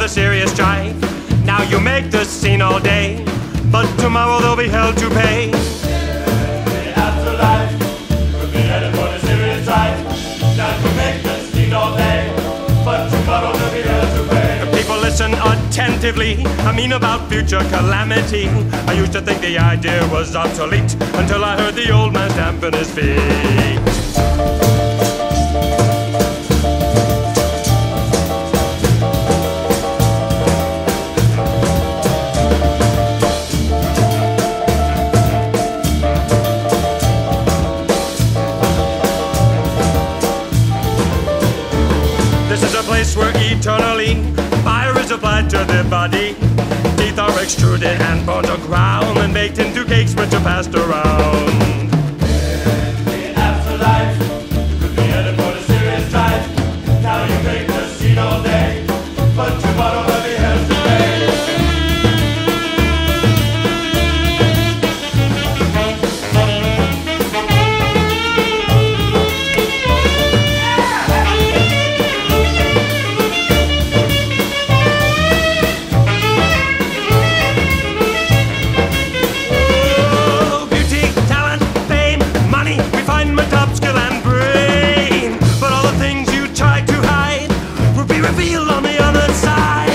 with serious strike. Now you make the scene all day, but tomorrow they'll be held to pay. listen attentively. I mean about future calamity. I used to think the idea was obsolete until I heard the old man stamping his feet. is a place where eternally fire is applied to the body. Teeth are extruded and bones are ground and baked into cakes which are passed around. All day, but. still on the other side.